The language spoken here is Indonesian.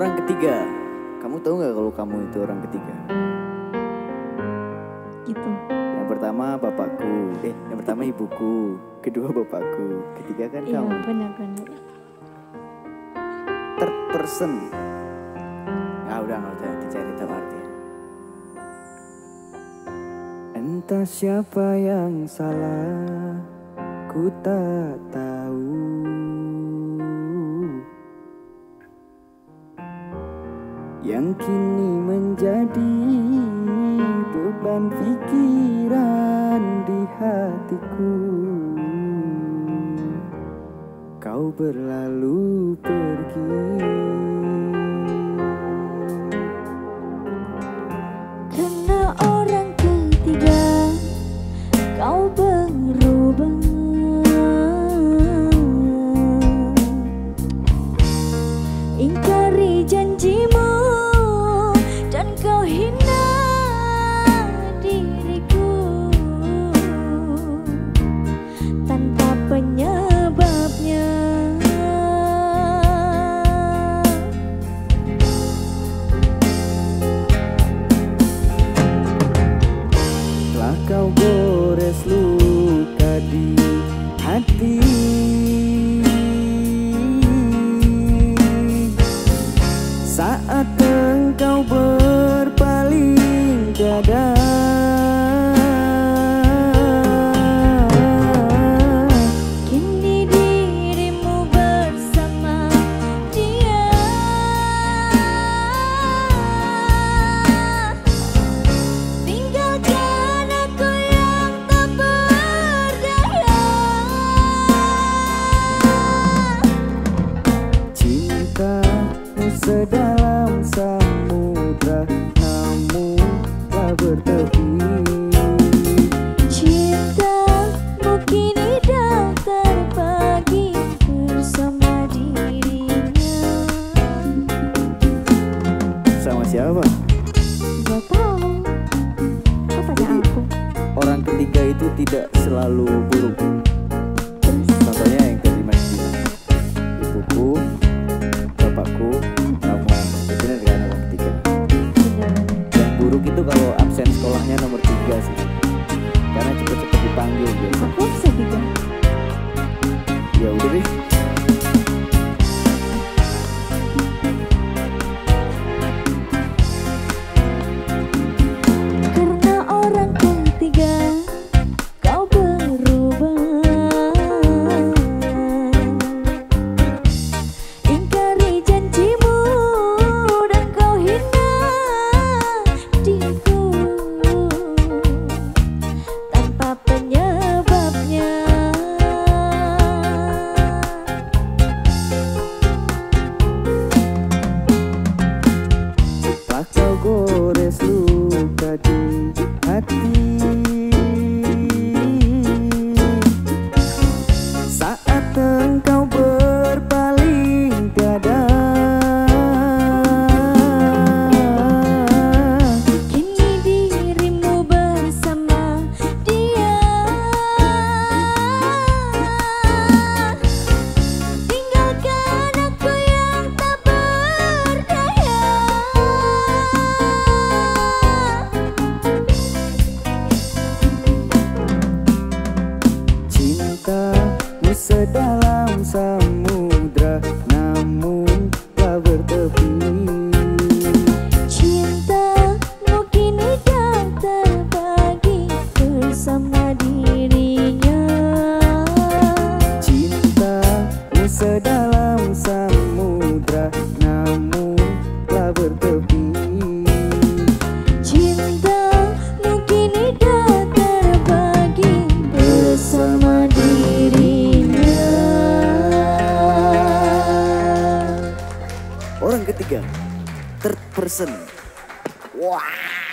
Orang ketiga. Kamu tahu nggak kalau kamu itu orang ketiga? Gitu. Yang pertama bapakku, eh yang pertama ibuku, kedua bapakku, ketiga kan Iya kamu. benar-benar. Third person. Ah udah nggak usah dicari tahu artinya. Entah siapa yang salah, ku tak tahu. Yang kini menjadi beban pikiran di hatiku. Kau berlalu pergi. Cintamu sedalam samudra Namun tak bertepi. Cintamu kini dah terbagi bersama dirinya. Sama siapa? Gak tahu. Kok tanya aku Orang ketiga itu tidak selalu buruk absen sekolahnya nomor tiga sih. Karena cepet-cepet dipanggil biasa Aku bisa juga Ya udah deh jadi happy. Sedalam samudra ketiga Third person Wah